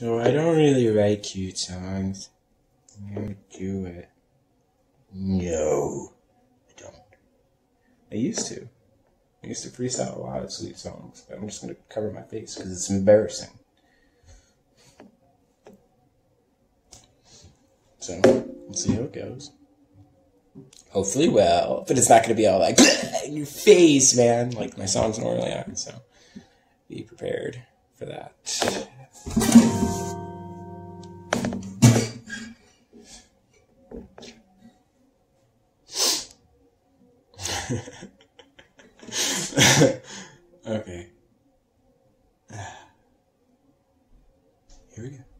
So I don't really write cute songs. I do it. No, I don't. I used to. I used to freestyle a lot of sweet songs, but I'm just gonna cover my face because it's embarrassing. So, we'll see how it goes. Hopefully well, but it's not gonna be all like in your face, man, like my songs normally are. So, be prepared for that. okay. Here we go.